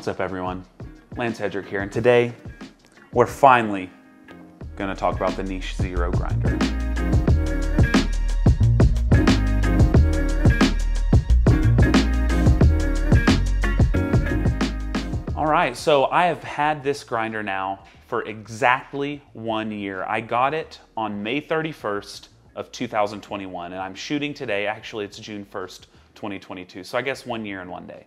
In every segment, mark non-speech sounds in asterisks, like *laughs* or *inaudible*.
What's up everyone? Lance Hedrick here, and today we're finally gonna talk about the Niche Zero grinder. All right, so I have had this grinder now for exactly one year. I got it on May 31st of 2021, and I'm shooting today. Actually, it's June 1st, 2022. So I guess one year and one day.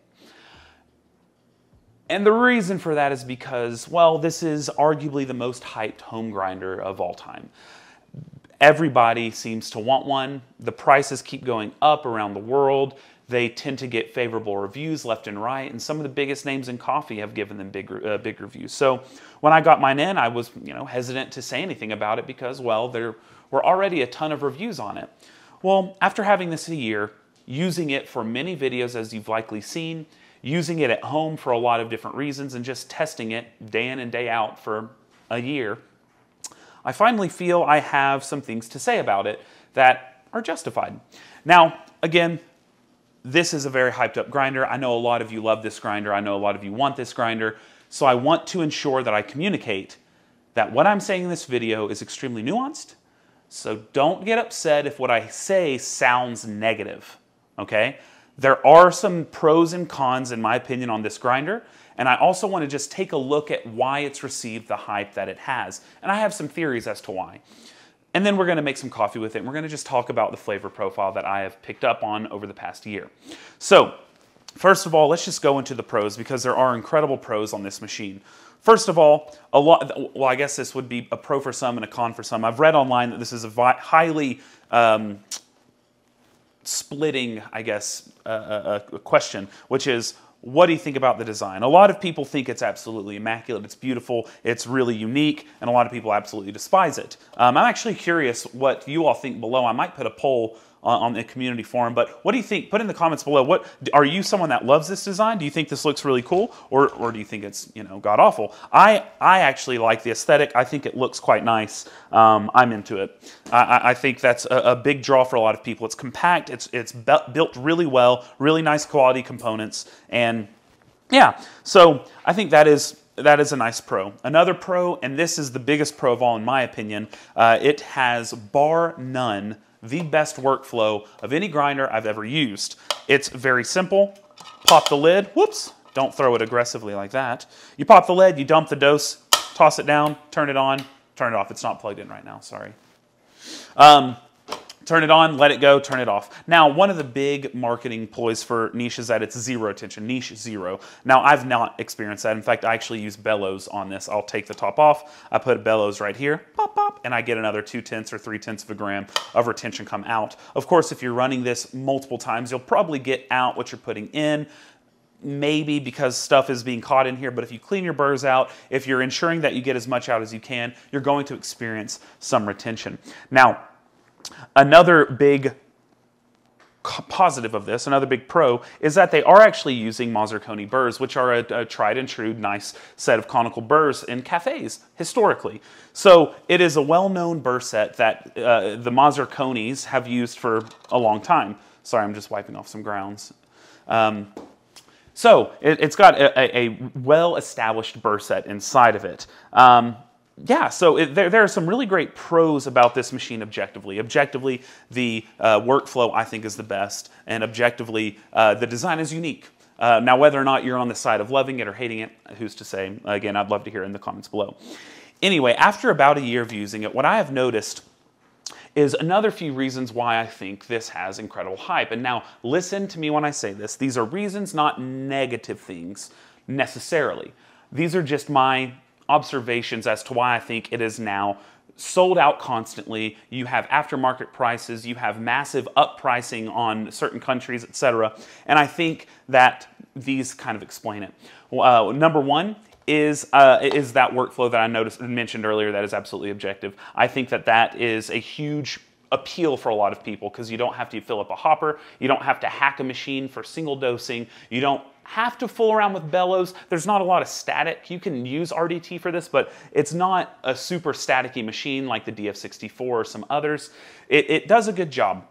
And the reason for that is because, well, this is arguably the most hyped home grinder of all time. Everybody seems to want one. The prices keep going up around the world. They tend to get favorable reviews left and right, and some of the biggest names in coffee have given them big, uh, big reviews. So when I got mine in, I was you know hesitant to say anything about it because, well, there were already a ton of reviews on it. Well, after having this a year, using it for many videos as you've likely seen, using it at home for a lot of different reasons, and just testing it day in and day out for a year, I finally feel I have some things to say about it that are justified. Now, again, this is a very hyped up grinder. I know a lot of you love this grinder. I know a lot of you want this grinder. So I want to ensure that I communicate that what I'm saying in this video is extremely nuanced. So don't get upset if what I say sounds negative, okay? There are some pros and cons, in my opinion, on this grinder. And I also want to just take a look at why it's received the hype that it has. And I have some theories as to why. And then we're going to make some coffee with it. And we're going to just talk about the flavor profile that I have picked up on over the past year. So, first of all, let's just go into the pros because there are incredible pros on this machine. First of all, a lot. Well, I guess this would be a pro for some and a con for some. I've read online that this is a highly um, splitting, I guess, uh, a, a question, which is what do you think about the design? A lot of people think it's absolutely immaculate, it's beautiful, it's really unique, and a lot of people absolutely despise it. Um, I'm actually curious what you all think below. I might put a poll on the community forum. But what do you think? Put in the comments below. What are you someone that loves this design? Do you think this looks really cool, or or do you think it's you know god awful? I I actually like the aesthetic. I think it looks quite nice. Um, I'm into it. I, I think that's a, a, big draw for a lot of people. It's compact. It's it's built really well. Really nice quality components, and yeah. So I think that is that is a nice pro. Another pro, and this is the biggest pro of all in my opinion, uh, it has bar none the best workflow of any grinder I've ever used. It's very simple. Pop the lid. Whoops. Don't throw it aggressively like that. You pop the lid, you dump the dose, toss it down, turn it on, turn it off. It's not plugged in right now, sorry. Um, turn it on, let it go, turn it off. Now, one of the big marketing ploys for niche is that it's zero retention, niche zero. Now, I've not experienced that. In fact, I actually use bellows on this. I'll take the top off, I put bellows right here, pop, pop, and I get another two tenths or three tenths of a gram of retention come out. Of course, if you're running this multiple times, you'll probably get out what you're putting in maybe because stuff is being caught in here, but if you clean your burrs out, if you're ensuring that you get as much out as you can, you're going to experience some retention. Now, Another big positive of this, another big pro, is that they are actually using Mazzer Kony burrs, which are a, a, tried and true nice set of conical burrs in cafes historically. So it is a well-known burr set that uh, the Mazzer Konys have used for a long time. Sorry, I'm just wiping off some grounds. Um, so it, has got a, a well-established burr set inside of it. Um, yeah, so it, there, there are some really great pros about this machine objectively. Objectively, the uh, workflow I think is the best, and objectively, uh, the design is unique. Uh, now, whether or not you're on the side of loving it or hating it, who's to say? Again, I'd love to hear in the comments below. Anyway, after about a year of using it, what I have noticed is another few reasons why I think this has incredible hype. And now, listen to me when I say this. These are reasons, not negative things necessarily. These are just my observations as to why I think it is now sold out constantly. You have aftermarket prices, you have massive up pricing on certain countries, etc. And I think that these kind of explain it. Uh, number one is uh, is that workflow that I noticed mentioned earlier that is absolutely objective. I think that that is a huge appeal for a lot of people because you don't have to fill up a hopper, you don't have to hack a machine for single dosing, you don't have to fool around with bellows. There's not a lot of static. You can use RDT for this, but it's not a super staticky machine like the DF64 or some others. It, it does a good job.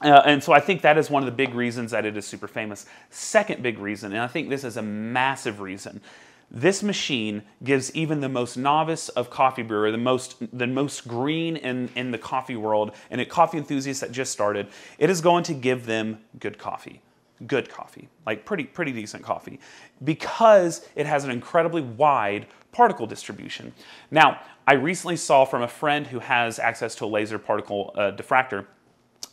Uh, and so I think that is one of the big reasons that it is super famous. Second big reason, and I think this is a massive reason, this machine gives even the most novice of coffee brewer, the most the most green in, in the coffee world, and a coffee enthusiast that just started, it is going to give them good coffee. Good coffee, like pretty pretty decent coffee, because it has an incredibly wide particle distribution. Now, I recently saw from a friend who has access to a laser particle uh, diffractor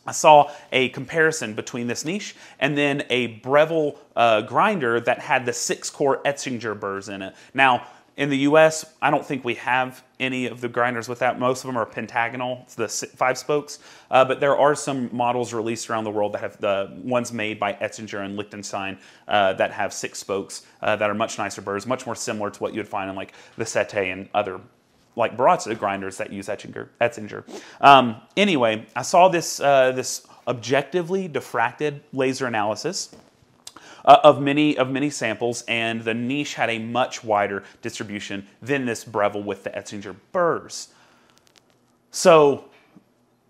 I saw a comparison between this niche and then a Breville uh, grinder that had the six core Etzinger burrs in it. Now, in the US, I don't think we have any of the grinders with that. Most of them are pentagonal, it's the five spokes. Uh, but there are some models released around the world that have the ones made by Etzinger and Liechtenstein uh, that have six spokes uh, that are much nicer burrs, much more similar to what you would find in like the Sette and other like Baratza grinders that use Etzinger. Etzinger. Um, anyway, I saw this, uh, this objectively diffracted laser analysis uh, of many of many samples, and the niche had a much wider distribution than this Breville with the Etzinger burrs. So,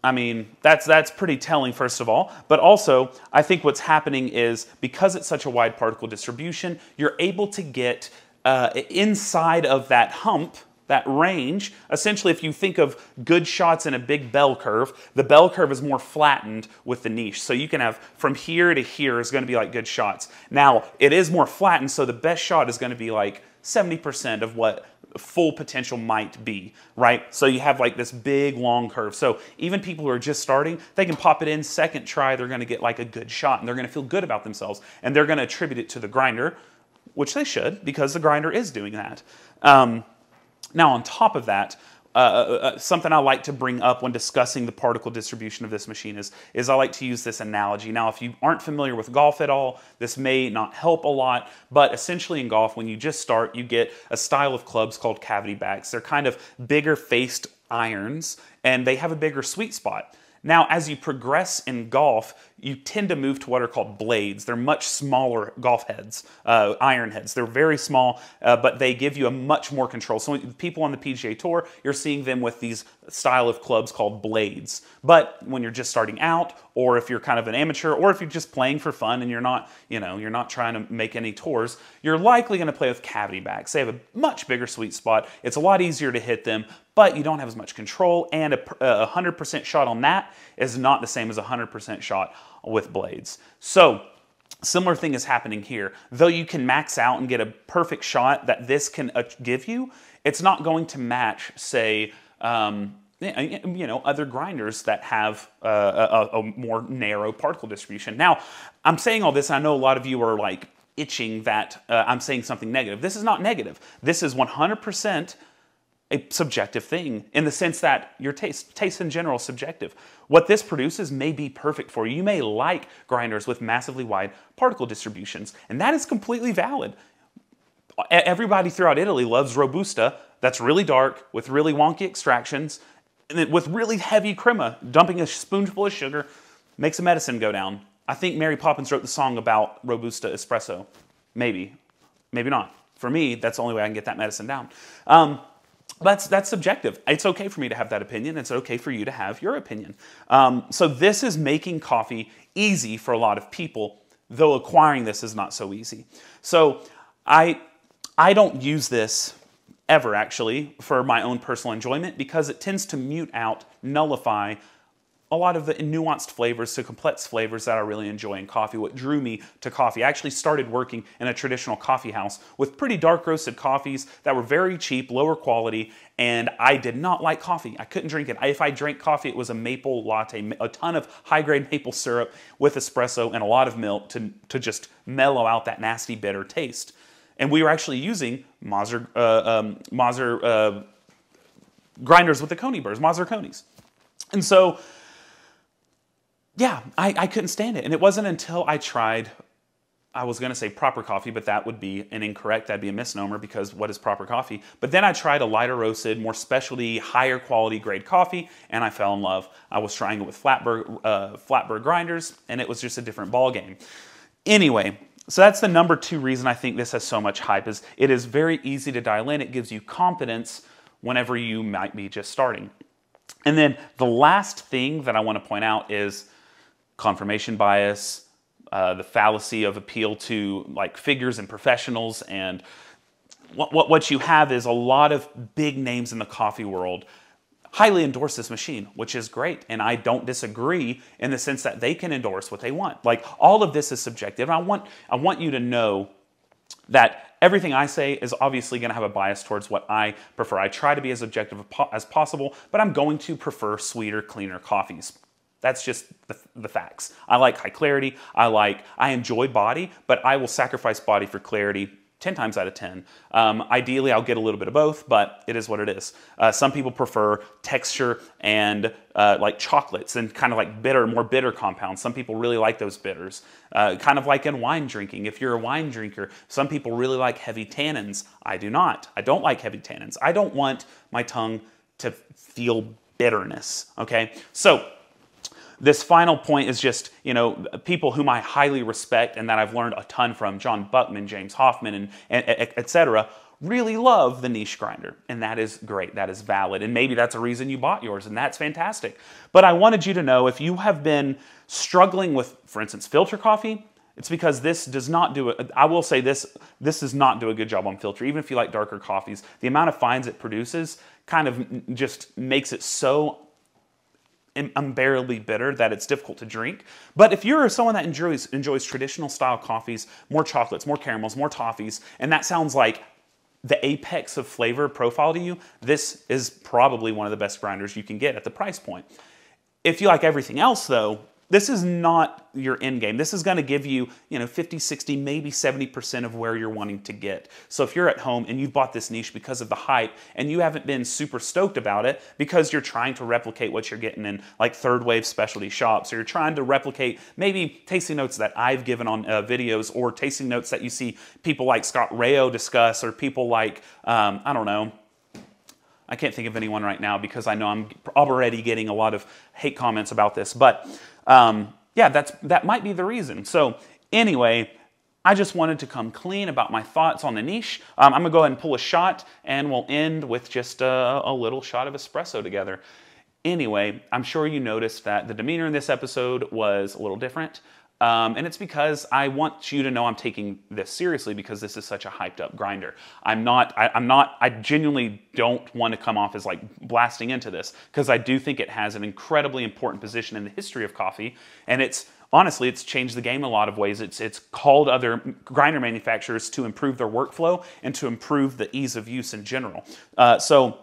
I mean, that's that's pretty telling, first of all. But also, I think what's happening is because it's such a wide particle distribution, you're able to get uh, inside of that hump that range. Essentially, if you think of good shots in a big bell curve, the bell curve is more flattened with the niche. So you can have from here to here is going to be like good shots. Now, it is more flattened, so the best shot is going to be like 70% of what full potential might be, right? So you have like this big long curve. So even people who are just starting, they can pop it in second try, they're going to get like a good shot and they're to feel good about themselves and they're to attribute it to the grinder, which they should because the grinder is doing that. Um, now, on top of that, uh, uh, uh, something I like to bring up when discussing the particle distribution of this machine is, is I like to use this analogy. Now, if you aren't familiar with golf at all, this may not help a lot, but essentially in golf, when you just start, you get a style of clubs called cavity backs. They're kind of bigger faced irons, and they have a bigger sweet spot. Now, as you progress in golf, you tend to move to what are called blades. They're much smaller golf heads, uh, iron heads. They're very small, uh, but they give you a much more control. So people on the PGA Tour, you're seeing them with these style of clubs called blades. But when you're just starting out, or if you're kind of an amateur, or if you're just playing for fun and you're not, you know, you're not trying to make any tours, you're likely going to play with cavity backs. They have a much bigger sweet spot. It's a lot easier to hit them, but you don't have as much control. And a 100% shot on that is not the same as a 100% shot with blades. So similar thing is happening here. Though you can max out and get a perfect shot that this can uh, give you, it's not going to match, say, um, you know, other grinders that have uh, a, a, more narrow particle distribution. Now, I'm saying all this, I know a lot of you are like itching that uh, I'm saying something negative. This is not negative. This is 100% a subjective thing in the sense that your taste, taste in general is subjective. What this produces may be perfect for you. You may like grinders with massively wide particle distributions, and that is completely valid. Everybody throughout Italy loves Robusta that's really dark with really wonky extractions and with really heavy crema. Dumping a spoonful of sugar makes a medicine go down. I think Mary Poppins wrote the song about Robusta espresso. Maybe, maybe not. For me, that's the only way I can get that medicine down. Um, that's that's subjective. It's okay for me to have that opinion. It's okay for you to have your opinion. Um, so this is making coffee easy for a lot of people, though acquiring this is not so easy. So I I don't use this ever actually for my own personal enjoyment because it tends to mute out, nullify a lot of the nuanced flavors to complex flavors that I really enjoy in coffee. What drew me to coffee, I actually started working in a traditional coffee house with pretty dark roasted coffees that were very cheap, lower quality, and I did not like coffee. I couldn't drink it. If I drank coffee, it was a maple latte, a ton of high grade *laughs* maple syrup with espresso and a lot of milk to, to just mellow out that nasty bitter taste. And we were actually using Mazzer, uh, um, Mazzer uh, grinders with the Kony burrs, Mazzer Konys. And so yeah, I, I couldn't stand it. And it wasn't until I tried, I was going to say proper coffee, but that would be an incorrect, that'd be a misnomer because what is proper coffee? But then I tried a lighter roasted, more specialty, higher quality grade coffee, and I fell in love. I was trying it with flat burr, uh, grinders, and it was just a different ball game. Anyway, so that's the number two reason I think this has so much hype is it is very easy to dial in. It gives you confidence whenever you might be just starting. And then the last thing that I want to point out is confirmation bias, uh, the fallacy of appeal to like figures and professionals, and what, what, what you have is a lot of big names in the coffee world highly endorse this machine, which is great. And I don't disagree in the sense that they can endorse what they want. Like all of this is subjective. I want, I want you to know that everything I say is obviously going to have a bias towards what I prefer. I try to be as objective as possible, but I'm going to prefer sweeter, cleaner coffees. That's just the, the, facts. I like high clarity. I like, I enjoy body, but I will sacrifice body for clarity 10 times out of 10. Um, ideally, I'll get a little bit of both, but it is what it is. Uh, some people prefer texture and uh, like chocolates and kind of like bitter, more bitter compounds. Some people really like those bitters. Uh, kind of like in wine drinking. If you're a wine drinker, some people really like heavy tannins. I do not. I don't like heavy tannins. I don't want my tongue to feel bitterness, okay? So this final point is just, you know, people whom I highly respect and that I've learned a ton from, John Buckman, James Hoffmann, and, and et cetera, really love the niche grinder. And that is great. That is valid. And maybe that's a reason you bought yours, and that's fantastic. But I wanted you to know if you have been struggling with, for instance, filter coffee, it's because this does not do it. I will say this, this does not do a good job on filter. Even if you like darker coffees, the amount of fines it produces kind of just makes it so unbearably bitter that it's difficult to drink. But if you're someone that enjoys, enjoys traditional style coffees, more chocolates, more caramels, more toffees, and that sounds like the apex of flavor profile to you, this is probably one of the best grinders you can get at the price point. If you like everything else though, this is not your end game. This is going to give you, you know, 50, 60, maybe 70% of where you're wanting to get. So if you're at home and you've bought this niche because of the hype and you haven't been super stoked about it because you're trying to replicate what you're getting in like third wave specialty shops or you're trying to replicate maybe tasting notes that I've given on uh, videos or tasting notes that you see people like Scott Rao discuss or people like, um, I don't know, I can't think of anyone right now because I know I'm already getting a lot of hate comments about this, but um, yeah, that's, that might be the reason. So anyway, I just wanted to come clean about my thoughts on the niche. Um, I'm gonna go ahead and pull a shot and we'll end with just a, a little shot of espresso together. Anyway, I'm sure you noticed that the demeanor in this episode was a little different. Um, and it's because I want you to know I'm taking this seriously because this is such a hyped up grinder. I'm not, I, am not, I genuinely don't want to come off as like blasting into this because I do think it has an incredibly important position in the history of coffee. And it's, honestly, it's changed the game a lot of ways. It's, it's called other grinder manufacturers to improve their workflow and to improve the ease of use in general. Uh, so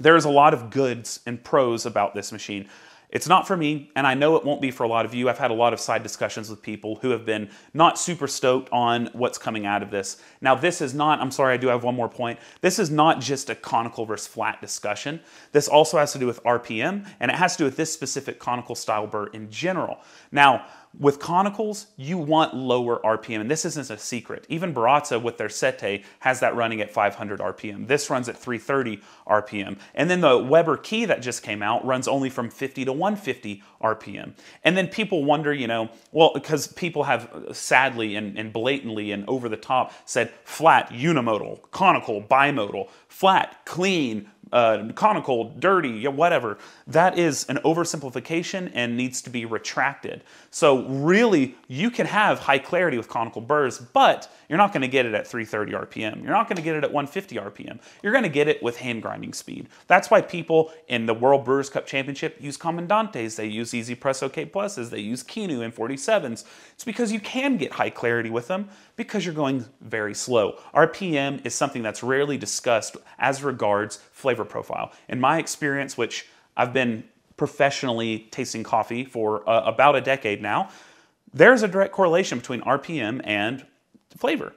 there's a lot of goods and pros about this machine. It's not for me, and I know it won't be for a lot of you. I've had a lot of side discussions with people who have been not super stoked on what's coming out of this. Now, this is not, I'm sorry, I do have one more point. This is not just a conical versus flat discussion. This also has to do with RPM, and it has to do with this specific conical style burr in general. Now, with conicals, you want lower RPM, and this isn't a secret. Even Baratza with their Sette has that running at 500 RPM. This runs at 330 RPM. And then the Weber key that just came out runs only from 50 to 150 RPM. And then people wonder, you know, well, because people have sadly and, and blatantly and over the top said flat, unimodal, conical, bimodal, flat, clean, uh, conical, dirty, whatever. That is an oversimplification and needs to be retracted. So really, you can have high clarity with conical burrs, but you're not going to get it at 330 RPM. You're not going to get it at 150 RPM. You're going to get it with hand grinding speed. That's why people in the World Brewers Cup Championship use Comandantes. They use 1Zpresso K Pluses. They use Kinu M47s. It's because you can get high clarity with them because you're going very slow. RPM is something that's rarely discussed as regards flavor profile. In my experience, which I've been professionally tasting coffee for uh, about a decade now, there's a direct correlation between RPM and flavor.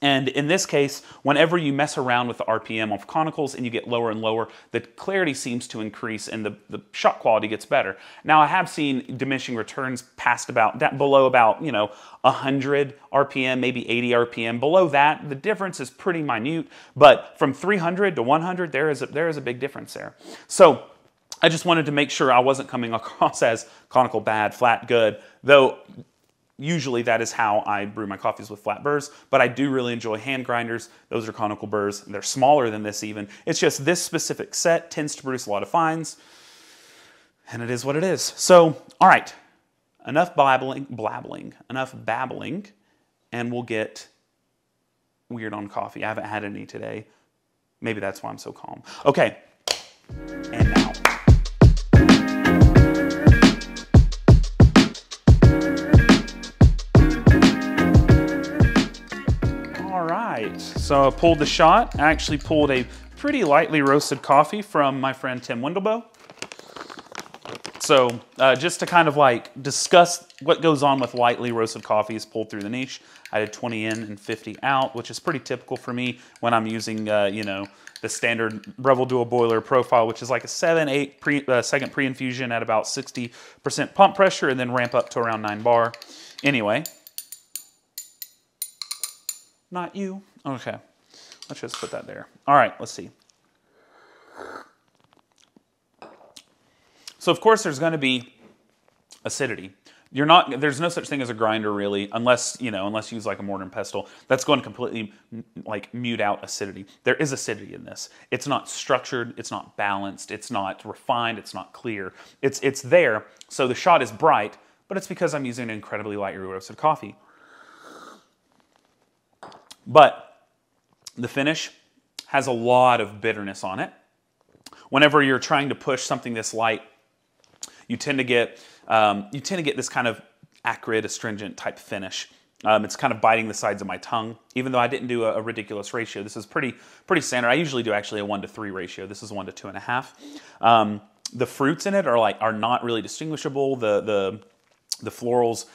And in this case, whenever you mess around with the RPM of conicals and you get lower and lower, the clarity seems to increase and the, the shot quality gets better. Now, I have seen diminishing returns past about, below about, you know, 100 RPM, maybe 80 RPM. Below that, the difference is pretty minute, but from 300 to 100, there is a, there is a big difference there. So I just wanted to make sure I wasn't coming *laughs* across as conical bad, flat good, though usually that is how I brew my coffees with flat burrs, but I do really enjoy hand grinders. Those are conical burrs. They're smaller than this even. It's just this specific set tends to produce a lot of fines, and it is what it is. So, all right, enough blabbling, blabbling, enough babbling, and we'll get weird on coffee. I haven't had any today. Maybe that's why I'm so calm. Okay, and so I pulled the shot. I actually pulled a pretty lightly roasted coffee from my friend Tim Wendelboe. So uh, just to kind of like discuss what goes on with lightly roasted coffees pulled through the niche, I did 20 in and 50 out, which is pretty typical for me when I'm using, uh, you know, the standard Breville Dual Boiler profile, which is like a seven, eight pre, uh, second pre-infusion at about 60% pump pressure and then ramp up to around nine bar. Anyway, not you. Okay, let's just put that there. All right, let's see. So of course there's going to be acidity. You're not. There's no such thing as a grinder really, unless you know, unless you use like a mortar and pestle. That's going to completely like mute out acidity. There is acidity in this. It's not structured. It's not balanced. It's not refined. It's not clear. It's it's there. So the shot is bright, but it's because I'm using an incredibly lightly roasted coffee. But the finish has a lot of bitterness on it. Whenever you're trying to push something this light, you tend to get um, you tend to get this kind of acrid, astringent type finish. Um, it's kind of biting the sides of my tongue, even though I didn't do a, a, ridiculous ratio. This is pretty pretty standard. I usually do actually a one to three ratio. This is one to two and a half. Um, the fruits in it are like are not really distinguishable. The the the florals,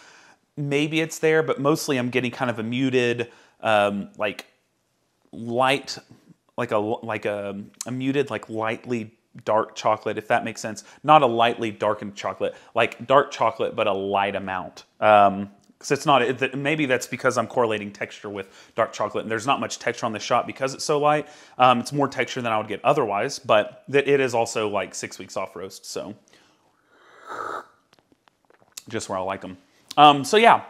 maybe it's there, but mostly I'm getting kind of a muted, um, like light, like a like a, a muted, like lightly dark chocolate, if that makes sense. Not a lightly darkened chocolate, like dark chocolate, but a light amount. Um, it's not, it, maybe that's because I'm correlating texture with dark chocolate and there's not much texture on the shot because it's so light. Um, it's more texture than I would get otherwise, but that it is also like six weeks off roast, so just where I like them. Um, so yeah,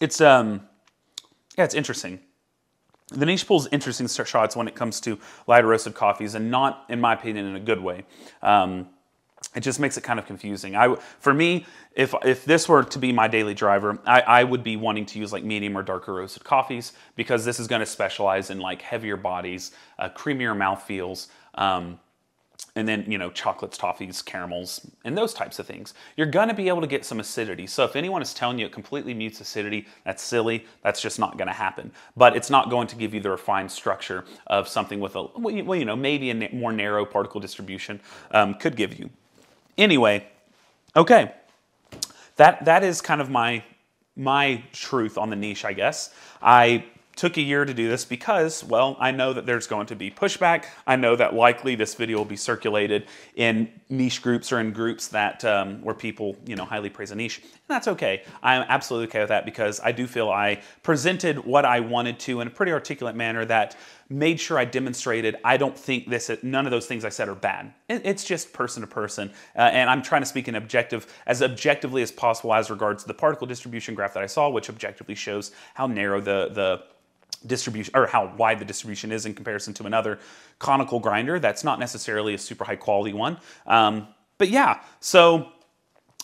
it's, um, yeah, it's interesting. The niche pulls interesting shots when it comes to lighter roasted coffees, and not, in my opinion, in a good way. Um, it just makes it kind of confusing. I, for me, if, if this were to be my daily driver, I, I would be wanting to use like medium or darker roasted coffees because this is going to specialize in like heavier bodies, uh, creamier mouthfeels, um, and then you know chocolates toffees caramels and those types of things. You're going to be able to get some acidity. So if anyone is telling you it completely mutes acidity that's silly. That's just not going to happen. But it's not going to give you the refined structure of something with a well you know maybe a more narrow particle distribution um, could give you. Anyway okay. That that is kind of my my truth on the niche i guess. I took a year to do this because, well, I know that there's going to be pushback. I know that likely this video will be circulated in niche groups or in groups that um, where people, you know, highly praise a niche. And that's okay. I'm absolutely okay with that because I do feel I presented what I wanted to in a pretty articulate manner that made sure I demonstrated I don't think this, none of those things I said are bad. It's just person to person. Uh, and I'm trying to speak in objective, as objectively as possible as regards to the particle distribution graph that I saw, which objectively shows how narrow the, the distribution or how wide the distribution is in comparison to another conical grinder that's not necessarily a super high quality one. Um, but yeah, so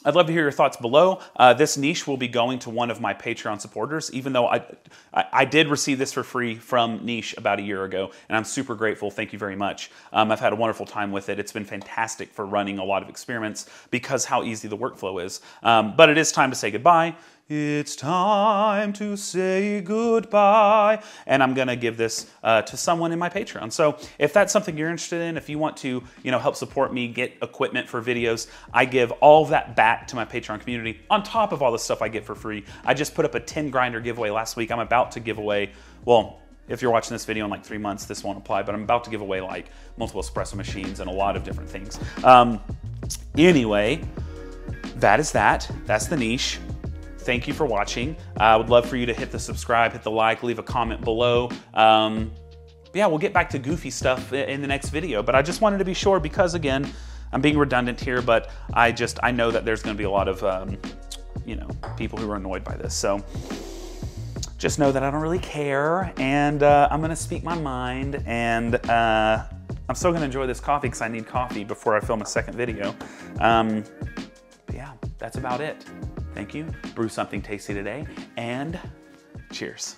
I'd love to hear your thoughts below. Uh, this niche will be going to one of my Patreon supporters, even though I, I, I, did receive this for free from Niche about a year ago, and I'm super grateful. Thank you very much. Um, I've had a wonderful time with it. It's been fantastic for running a lot of experiments because how easy the workflow is. Um, but it is time to say goodbye. It's time to say goodbye. And I'm going to give this uh, to someone in my Patreon. So if that's something you're interested in, if you want to, you know, help support me, get equipment for videos, I give all that back to my Patreon community on top of all the stuff I get for free. I just put up a 10 grinder giveaway last week. I'm about to give away, well, if you're watching this video in like three months, this won't apply, but I'm about to give away like multiple espresso machines and a lot of different things. Um, anyway, that is that. That's the niche. Thank you for watching. Uh, I would love for you to hit the subscribe, hit the like, leave a comment below. Um, yeah, we'll get back to goofy stuff in the next video, but I just wanted to be sure because again, I'm being redundant here, but I just, I know that there's gonna be a lot of, um, you know, people who are annoyed by this. So just know that I don't really care and uh, I'm gonna speak my mind and uh, I'm still gonna enjoy this coffee because I need coffee before I film a second video. Um, that's about it. Thank you. Brew something tasty today, and cheers.